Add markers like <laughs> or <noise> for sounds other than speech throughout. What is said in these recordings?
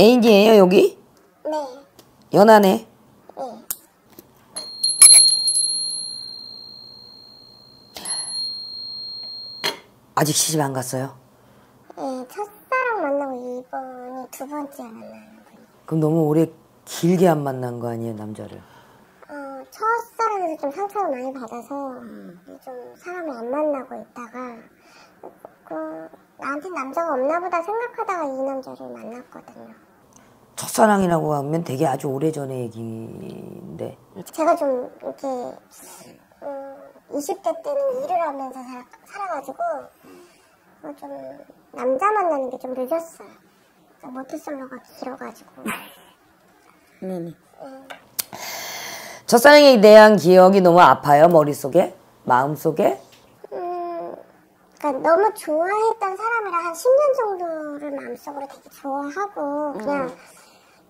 애인이에요 여기? 네. 연하네. 네. 아직 시집 안 갔어요? 네, 첫사랑 만나고 이번이 두 번째 만나는 거예요. 그럼 너무 오래 길게 안 만난 거 아니에요 남자를? 어, 첫사랑에서 좀 상처를 많이 받아서 좀 사람을 안 만나고 있다가 그, 나한테 남자가 없나 보다 생각하다가 이 남자를 만났거든요. 첫사랑이라고 하면 되게 아주 오래 전의 얘기인데 제가 좀 이렇게 음, 20대 때는 일을 하면서 살, 살아가지고 어, 좀 남자 만나는 게 좀 늦었어요. 모태솔로가 길어가지고. <laughs> 네네. 첫사랑에 대한 기억이 너무 아파요 머릿속에? 마음속에? 음, 그러니까 너무 좋아했던 사람이랑 한 10년 정도를 마음속으로 되게 좋아하고 그냥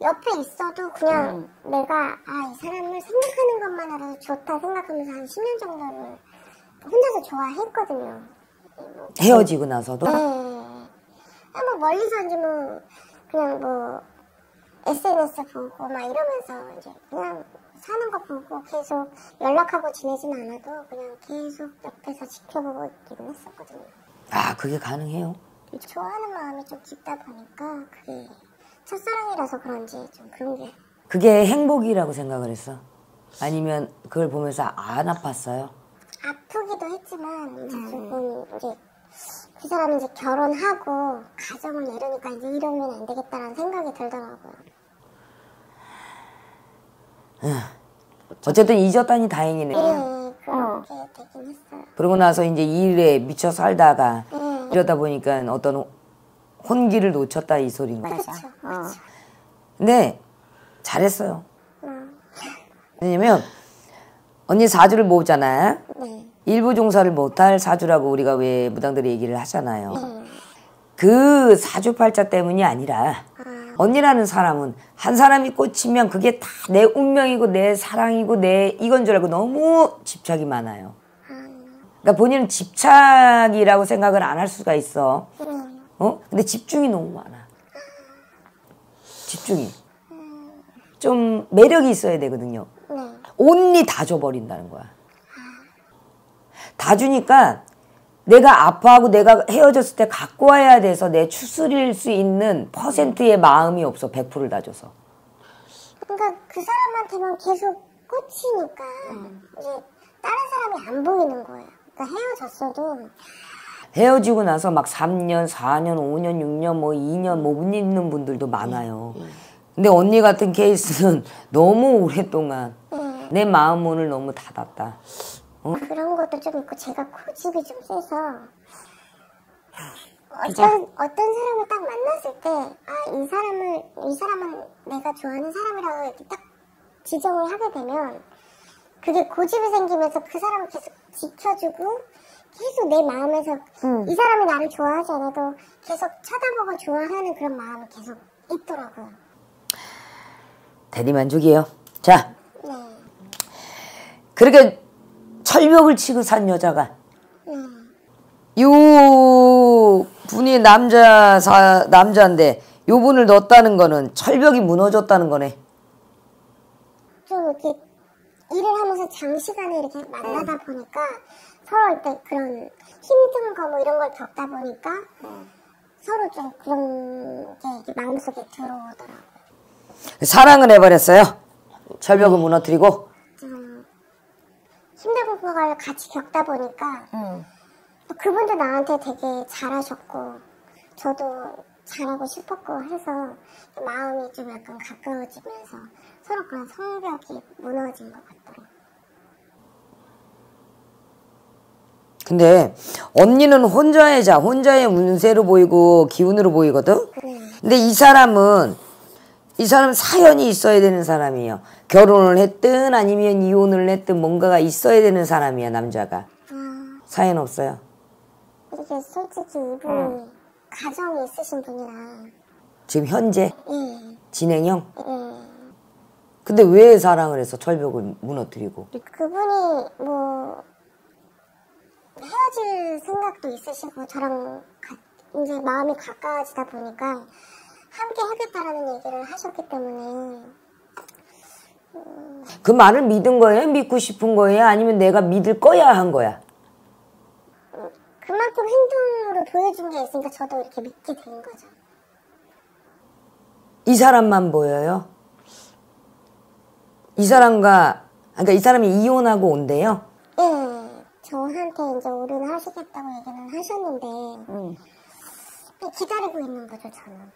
옆에 있어도 그냥 내가 아 이 사람을 생각하는 것만으로도 좋다 생각하면서 한 10년 정도를 혼자서 좋아했거든요. 헤어지고 나서도? 네. 아, 뭐 멀리서 이제 뭐 그냥 뭐 SNS 보고 막 이러면서 이제 그냥 사는 거 보고 계속 연락하고 지내진 않아도 그냥 계속 옆에서 지켜보고 있긴 했었거든요. 아 그게 가능해요? 좋아하는 마음이 좀 깊다 보니까 그게 첫사랑이라서 그런지 좀 그런 게 그게 행복이라고 생각을 했어? 아니면 그걸 보면서 안 아팠어요? 아프기도 했지만 이제 조금 이제 그 사람이 이제 결혼하고 가정을 이루니까 이제 이러면 안 되겠다라는 생각이 들더라고요. 어쨌든 잊었다니 다행이네. 네, 그렇게 되긴 했어요. 그러고 나서 이제 일에 미쳐 살다가 네. 이러다 보니까 어떤 혼기를 놓쳤다 이 소리인 거죠. 그렇죠. 그렇죠. 근데 잘했어요. 음, 왜냐면 언니 사주를 모으잖아. 네. 일부 종사를 못할 사주라고 우리가 왜 무당들이 얘기를 하잖아요. 네. 그 사주팔자 때문이 아니라 언니라는 사람은 한 사람이 꽂히면 그게 다 내 운명이고 내 사랑이고 내 이건 줄 알고 너무 집착이 많아요. 그러니까 본인은 집착이라고 생각을 안 할 수가 있어. 네. 어? 근데 집중이 너무 많아. 집중이. 좀 매력이 있어야 되거든요. 네. 온리 다 줘버린다는 거야. 다 주니까 내가 아파하고 내가 헤어졌을 때 갖고 와야 돼서 내 추스릴 수 있는 퍼센트의 마음이 없어. 100%를 다 줘서. 그러니까 그 사람한테만 계속 꽂히니까 이제 다른 사람이 안 보이는 거예요. 그러니까 헤어졌어도 헤어지고 나서 막 3년, 4년, 5년, 6년, 뭐 2년 못 있는 분들도 많아요. 근데 언니 같은 케이스는 <laughs> 너무 오랫동안 내 마음 문을 너무 닫았다. 그런 것도 좀 있고 제가 고집이 좀 세서 어떤 어떤 사람을 딱 만났을 때 아 이 사람을 이 사람은 내가 좋아하는 사람이라고 이렇게 딱 지정을 하게 되면 그게 고집이 생기면서 그 사람을 계속 지켜주고 계속 내 마음에서 이 사람이 나를 좋아하지 않아도 계속 쳐다보고 좋아하는 그런 마음이 계속 있더라고요. 대리만족이에요. 자, 네, 그렇게 철벽을 치고 산 여자가 네. 요 분이 남자 사 남자인데 요 분을 넣었다는 거는 철벽이 무너졌다는 거네. 좀 이렇게 일을 하면서 장시간에 이렇게 만나다 보니까 서로 이렇게 그런 힘든 거 뭐 이런 걸 겪다 보니까 서로 좀 그런 게 마음속에 들어오더라고요. 사랑을 해버렸어요. 철벽을 무너뜨리고. 좀 힘든 걸 같이 겪다 보니까 또 그분도 나한테 되게 잘하셨고 저도 잘하고 싶었고 해서 마음이 좀 약간 가까워지면서 서로 그런 성벽이 무너진 것 같더라고요. 근데 언니는 혼자의 자, 혼자의 운세로 보이고 기운으로 보이거든. 근데 이 사람은 이 사람 사연이 있어야 되는 사람이에요. 결혼을 했든 아니면 이혼을 했든 뭔가가 있어야 되는 사람이야 남자가. 아, 사연 없어요. 이게 솔직히 이분이 가정이 있으신 분이라 지금 현재 예, 진행형. 예. 근데 왜 사랑을 해서 철벽을 무너뜨리고? 그분이 뭐 헤어질 생각도 있으시고 저랑 가- 이제 마음이 가까워지다 보니까 함께 하겠다라는 얘기를 하셨기 때문에 그 말을 믿은 거예요? 믿고 싶은 거예요? 아니면 내가 믿을 거야 한 거야? 그만큼 행동으로 보여준 게 있으니까 저도 이렇게 믿게 된 거죠. 이 사람만 보여요? 이 사람과 그러니까 이 사람이 이혼하고 온대요? 예, 저한테 이제 오른 하시겠다고 얘기는 하셨는데 기다리고 있는 거죠 저는.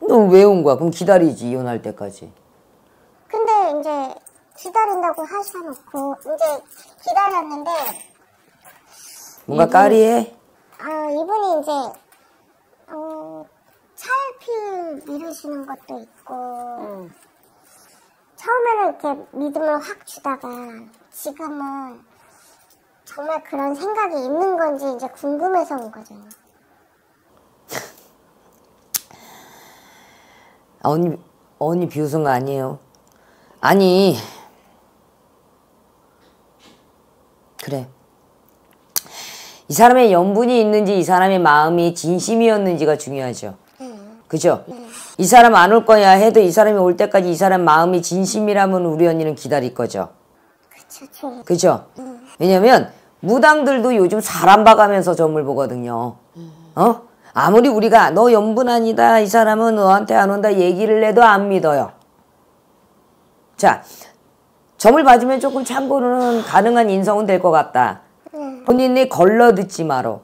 너 왜 온 거야? 그럼 기다리지 이혼할 때까지. 근데 이제 기다린다고 하셔놓고 이제 기다렸는데 뭔가 까리해? 아 이분이 이제 어, 차일피일 미루시는 것도 있고 처음에는 이렇게 믿음을 확 주다가 지금은 정말 그런 생각이 있는 건지 이제 궁금해서 온 거죠. 아, 언니, 언니 비웃은 거 아니에요. 아니, 그래. 이 사람의 연분이 있는지 이 사람의 마음이 진심이었는지가 중요하죠. 그죠? 이 사람 안 올 거야 해도 이 사람이 올 때까지 이 사람 마음이 진심이라면 우리 언니는 기다릴 거죠. 그쵸, 저. 그죠? 왜냐면 무당들도 요즘 사람 봐가면서 점을 보거든요. 어? 아무리 우리가 너 연분 아니다 이 사람은 너한테 안 온다 얘기를 해도 안 믿어요. 자, 점을 봐주면 조금 참고로는 가능한 인성은 될 것 같다. 본인이 걸러 듣지 마로.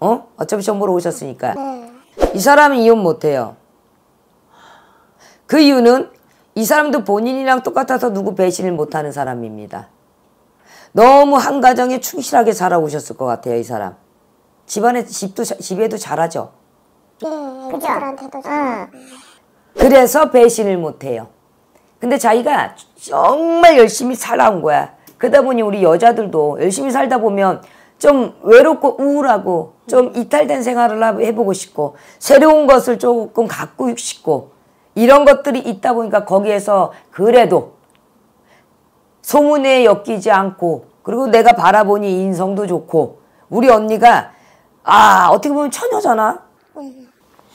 어? 어차피 점 보러 오셨으니까. 네. 이 사람은 이혼 못해요. 그 이유는 이 사람도 본인이랑 똑같아서 누구 배신을 못하는 사람입니다. 너무 한 가정에 충실하게 살아오셨을 것 같아요, 이 사람. 집안에 집도 자- 집에도 잘하죠. 네, 애기들한테도 잘. 그래서 배신을 못해요. 근데 자기가 정말 열심히 살아온 거야. 그러다 보니 우리 여자들도 열심히 살다 보면 좀 외롭고 우울하고 좀 이탈된 생활을 하- 해보고 싶고 새로운 것을 조금 갖고 싶고 이런 것들이 있다 보니까 거기에서 그래도 소문에 엮이지 않고 그리고 내가 바라보니 인성도 좋고 우리 언니가 아 어떻게 보면 처녀잖아.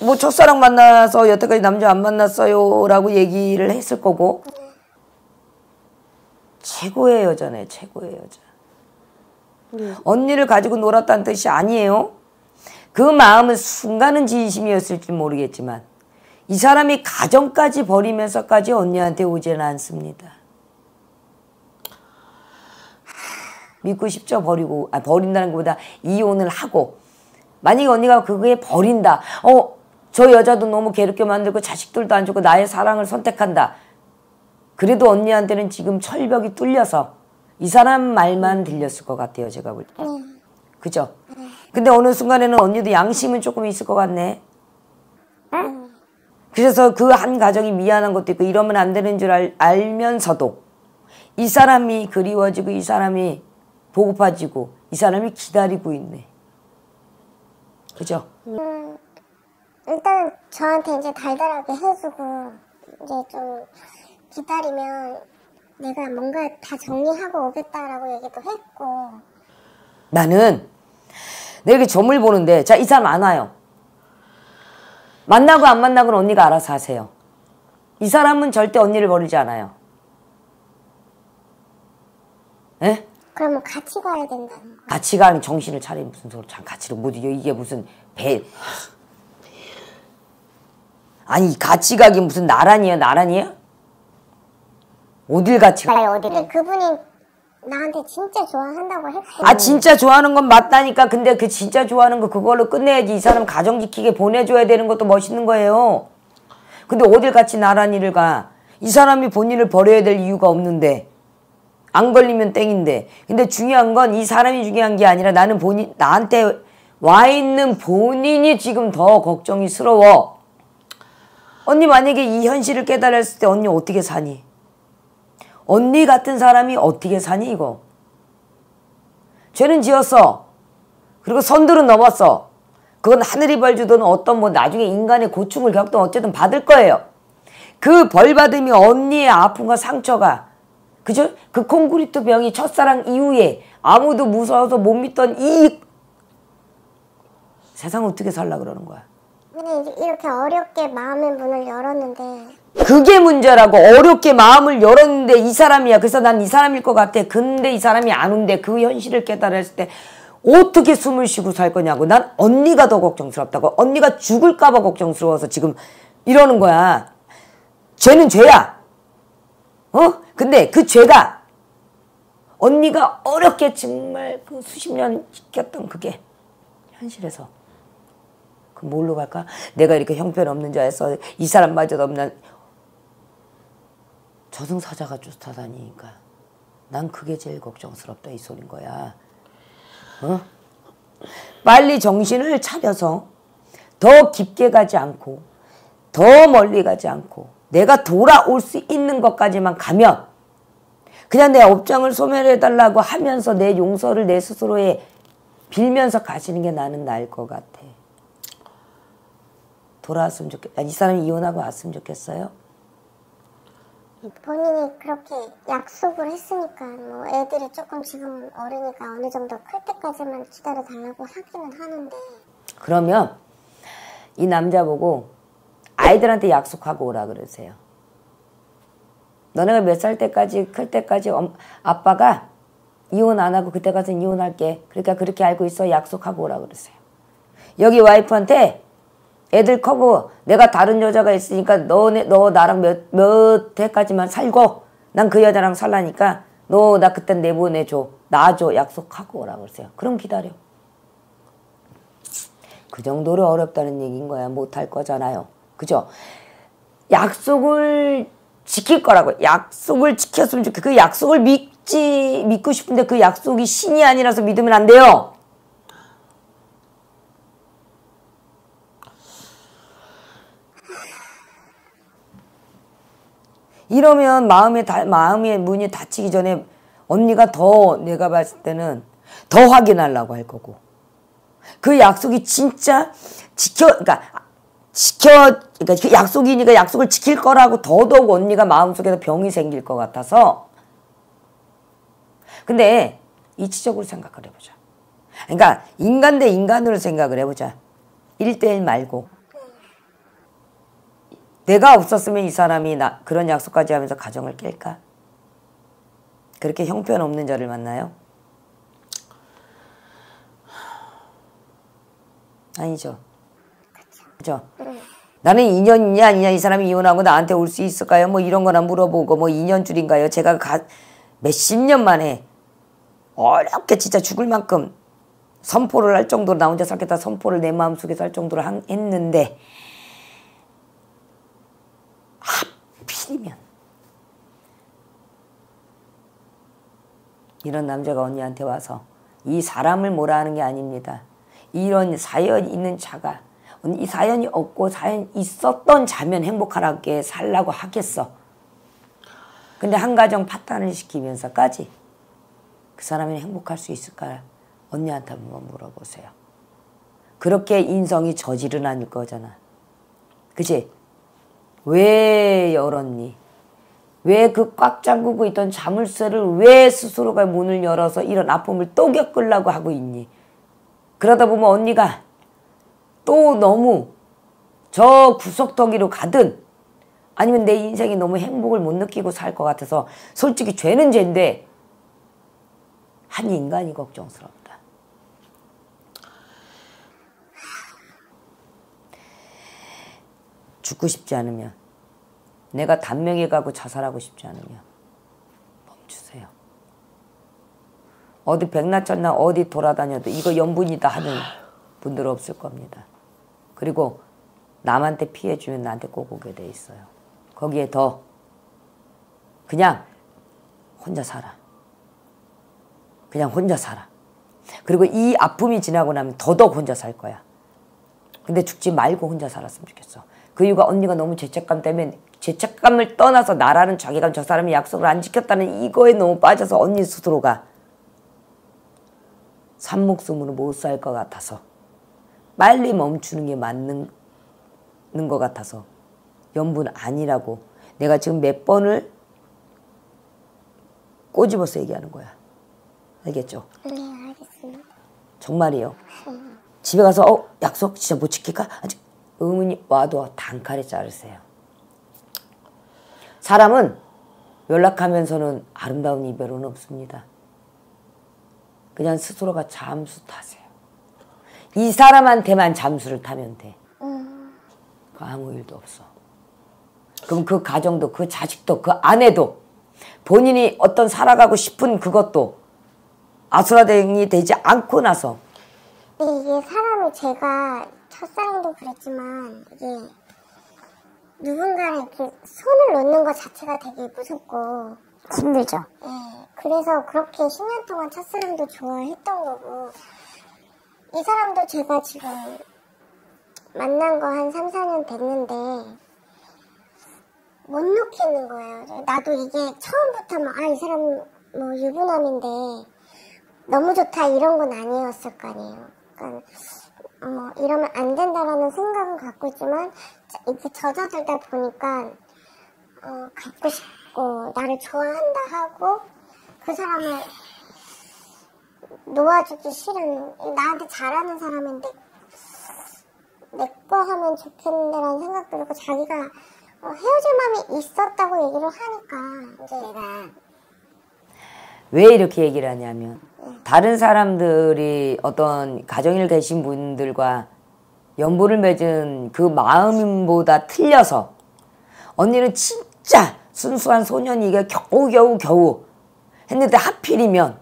뭐 첫사랑 만나서 여태까지 남자 안 만났어요 라고 얘기를 했을 거고. 최고의 여자네 최고의 여자. 언니를 가지고 놀았다는 뜻이 아니에요 그 마음은 순간은 진심이었을지 모르겠지만 이 사람이 가정까지 버리면서까지 언니한테 오지는 않습니다. 믿고 싶죠? 버리고. 아 버린다는 것보다 이혼을 하고 만약에 언니가 그거에 버린다. 어 저 여자도 너무 괴롭게 만들고 자식들도 안 주고 나의 사랑을 선택한다. 그래도 언니한테는 지금 철벽이 뚫려서 이 사람 말만 들렸을 것 같아요 제가 볼 때. 그죠 근데 어느 순간에는 언니도 양심은 조금 있을 것 같네 그래서 그 한 가정이 미안한 것도 있고 이러면 안 되는 줄 알, 알면서도 이 사람이 그리워지고 이 사람이 보고파지고 이 사람이 기다리고 있네. 그죠? 일단 저한테 이제 달달하게 해주고 이제 좀 기다리면 내가 뭔가 다 정리하고 오겠다라고 얘기도 했고 나는 내가 이렇게 점을 보는데 자 이 사람 안 와요. 만나고 안 만나고는 언니가 알아서 하세요. 이 사람은 절대 언니를 버리지 않아요. 에? 그러면 같이 가야 된다는 거. 같이 가는 정신을 차리 무슨 소리 참 같이를 못 이겨 이게 무슨 배 아니 같이 가기 무슨 나란이야 나란이야? 어딜 같이 가? 근데 그분이 나한테 진짜 좋아한다고 했고. 아 진짜 좋아하는 건 맞다니까. 근데 그 진짜 좋아하는 거 그걸로 끝내야지 이 사람 가정 지키게 보내줘야 되는 것도 멋있는 거예요. 근데 어딜 같이 나란히를 가 이 사람이 본인을 버려야 될 이유가 없는데. 안 걸리면 땡인데. 근데 중요한 건 이 사람이 중요한 게 아니라 나는 본인 나한테 와 있는 본인이 지금 더 걱정이스러워. 언니 만약에 이 현실을 깨달았을 때 언니 어떻게 사니 언니 같은 사람이 어떻게 사니 이거 죄는 지었어. 그리고 선들은 넘었어. 그건 하늘이 벌 주든 어떤 뭐 나중에 인간의 고충을 겪든 어쨌든 받을 거예요. 그 벌 받음이 언니의 아픔과 상처가 그죠? 그 콘크리트 병이 첫사랑 이후에 아무도 무서워서 못 믿던 이 세상 어떻게 살라 그러는 거야? 근데 이렇게 어렵게 마음의 문을 열었는데 그게 문제라고 어렵게 마음을 열었는데 이 사람이야. 그래서 난 이 사람일 것 같아. 근데 이 사람이 안 온대. 그 현실을 깨달았을 때 어떻게 숨을 쉬고 살 거냐고. 난 언니가 더 걱정스럽다고. 언니가 죽을까 봐 걱정스러워서 지금 이러는 거야. 죄는 죄야. 어? 근데 그 죄가 언니가 어렵게 정말 그 수십 년 지켰던 그게 현실에서 그 뭘로 갈까? 내가 이렇게 형편없는 자에서 이 사람마저도 없는 저승사자가 쫓아다니니까 난 그게 제일 걱정스럽다 이 소린 거야. 어? 빨리 정신을 차려서 더 깊게 가지 않고 더 멀리 가지 않고 내가 돌아올 수 있는 것까지만 가면 그냥 내 업장을 소멸해 달라고 하면서 내 용서를 내 스스로에 빌면서 가시는 게 나는 나을 것 같아. 돌아왔으면 좋겠. 이 사람이 이혼하고 왔으면 좋겠어요. 본인이 그렇게 약속을 했으니까 뭐 애들이 조금 지금 어리니까 어느 정도 클 때까지만 기다려 달라고 하기는 하는데 그러면 이 남자 보고 아이들한테 약속하고 오라 그러세요. 너네가 몇 살 때까지 클 때까지 엄, 아빠가 이혼 안 하고 그때 가서 이혼할게. 그러니까 그렇게 알고 있어 약속하고 오라 그러세요. 여기 와이프한테 애들 커고 내가 다른 여자가 있으니까 너네 너 나랑 몇 몇 해까지만 살고 난 그 여자랑 살라니까 너 나 그땐 내보내줘 놔줘 약속하고 오라 그러세요. 그럼 기다려. 그 정도로 어렵다는 얘기인 거야. 못할 거잖아요. 그죠? 약속을 지킬 거라고. 약속을 지켰으면 좋겠. 그 약속을 믿지 믿고 싶은데 그 약속이 신이 아니라서 믿으면 안 돼요. 이러면 마음의 다, 마음의 문이 닫히기 전에 언니가 더 내가 봤을 때는 더 확인하려고 할 거고 그 약속이 진짜 지켜 그러니까 지켜 그러니까 그 약속이니까 약속을 지킬 거라고 더더욱 언니가 마음속에서 병이 생길 것 같아서 근데 이치적으로 생각을 해보자. 그러니까 인간 대 인간으로 생각을 해보자. 1대1 말고 내가 없었으면 이 사람이 나 그런 약속까지 하면서 가정을 깰까? 그렇게 형편없는 자를 만나요? 아니죠. 그죠? 나는 2년이냐 아니냐 이 사람이 이혼하고 나한테 올 수 있을까요? 뭐 이런 거나 물어보고 뭐 2년 줄인가요? 제가 가, 몇십 년 만에 어렵게 진짜 죽을 만큼 선포를 할 정도로 나 혼자 살겠다 선포를 내 마음속에서 할 정도로 한, 했는데 하필이면 이런 남자가 언니한테 와서 이 사람을 뭐라 하는 게 아닙니다. 이런 사연 있는 자가 이 사연이 없고 사연 있었던 자면 행복하게 살라고 하겠어. 근데 한 가정 파탄을 시키면서까지 그 사람이 행복할 수 있을까? 언니한테 한번 물어보세요. 그렇게 인성이 저질은 아닐 거잖아. 그치? 왜 열었니? 왜 그 꽉 잠그고 있던 자물쇠를 왜 스스로가 문을 열어서 이런 아픔을 또 겪으려고 하고 있니? 그러다 보면 언니가 또 너무 저 구석덩이로 가든 아니면 내 인생이 너무 행복을 못 느끼고 살 것 같아서 솔직히 죄는 죄인데 한 인간이 걱정스럽다. 죽고 싶지 않으면 내가 단명에 가고 자살하고 싶지 않으면 멈추세요. 어디 백나천나 어디 돌아다녀도 이거 연분이다 하는 분들 없을 겁니다. 그리고 남한테 피해 주면 나한테 꼭 오게 돼 있어요. 거기에 더 그냥 혼자 살아. 그냥 혼자 살아. 그리고 이 아픔이 지나고 나면 더더욱 혼자 살 거야. 근데 죽지 말고 혼자 살았으면 좋겠어. 그 이유가 언니가 너무 죄책감 때문에 죄책감을 떠나서 나라는 자기가 저 사람이 약속을 안 지켰다는 이거에 너무 빠져서 언니 스스로가 산목숨으로 못 살 것 같아서 빨리 멈추는 게 맞는 것 같아서 연분 아니라고 내가 지금 몇 번을 꼬집어서 얘기하는 거야. 알겠죠? 네, 알겠습니다. 정말이요. 집에 가서 어 약속 진짜 못 지킬까? 아직 의문이 와도 단칼에 자르세요. 사람은 연락하면서는 아름다운 이별은 없습니다. 그냥 스스로가 잠수 타세요. 이 사람한테만 잠수를 타면 돼. 그 아무 일도 없어. 그럼 그 가정도 그 자식도 그 아내도 본인이 어떤 살아가고 싶은 그것도 아수라장이 되지 않고 나서 네, 이게 사람이 제가 첫사랑도 그랬지만 이게 누군가를 이렇게 손을 놓는 것 자체가 되게 무섭고 힘들죠. 예, 그래서 그렇게 10년 동안 첫사랑도 좋아했던 거고 이 사람도 제가 지금 만난 거 한 3, 4년 됐는데 못 놓겠는 거예요. 나도 이게 처음부터 막, 아, 이 사람 뭐 유부남인데 너무 좋다 이런 건 아니었을 거 아니에요. 그러니까 어, 이러면 안 된다라는 생각은 갖고 있지만 이렇게 젖어들다 보니까 어, 갖고 싶고 나를 좋아한다 하고 그 사람을 놓아주기 싫은 나한테 잘하는 사람인데 내거 하면 좋겠는데라는 생각도 들고 자기가 어, 헤어질 마음이 있었다고 얘기를 하니까 이제 내가 왜 이렇게 얘기를 하냐면 다른 사람들이 어떤 가정일 계신 분들과 연보를 맺은 그 마음보다 틀려서 언니는 진짜 순수한 소년이가 겨우겨우 겨우 했는데 하필이면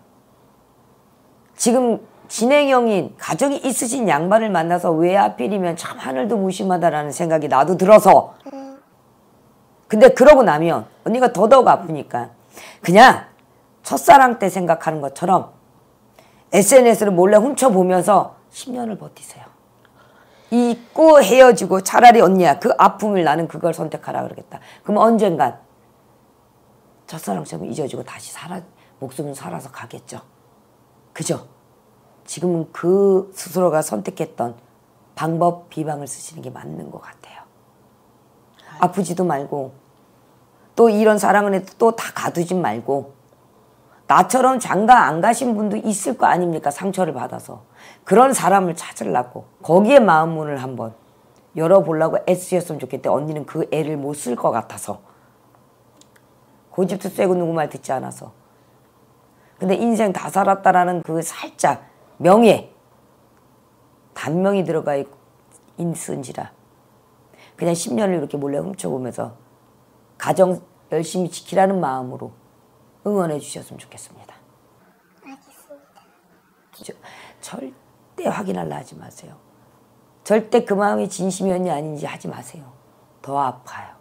지금 진행형인 가정이 있으신 양반을 만나서 왜 하필이면 참 하늘도 무심하다라는 생각이 나도 들어서 근데 그러고 나면 언니가 더더욱 아프니까 그냥 첫사랑 때 생각하는 것처럼 SNS를 몰래 훔쳐보면서 10년을 버티세요. 잊고 헤어지고 차라리 언니야 그 아픔을 나는 그걸 선택하라 그러겠다. 그럼 언젠간 첫사랑처럼 잊어지고 다시 살아 목숨을 살아서 가겠죠. 그죠? 지금은 그 스스로가 선택했던 방법 비방을 쓰시는 게 맞는 것 같아요. 아프지도 말고 또 이런 사랑을 해도 또 다 가두지 말고 나처럼 장가 안 가신 분도 있을 거 아닙니까? 상처를 받아서. 그런 사람을 찾으려고 거기에 마음문을 한번 열어보려고 애쓰셨으면 좋겠대. 언니는 그 애를 못 쓸 것 같아서. 고집도 세고 누구 말 듣지 않아서. 근데 인생 다 살았다라는 그 살짝 명예 단명이 들어가 있은지라 그냥 10년을 이렇게 몰래 훔쳐보면서 가정 열심히 지키라는 마음으로 응원해 주셨으면 좋겠습니다. 알겠습니다. 절대 확인하려 하지 마세요. 절대 그 마음이 진심이었냐 아닌지 하지 마세요. 더 아파요.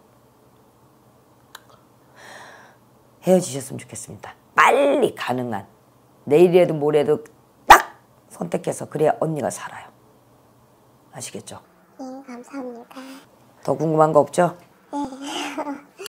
헤어지셨으면 좋겠습니다. 빨리 가능한 내일이라도 모레도 딱 선택해서 그래야 언니가 살아요. 아시겠죠? 네, 감사합니다. 더 궁금한 거 없죠? 네. <laughs>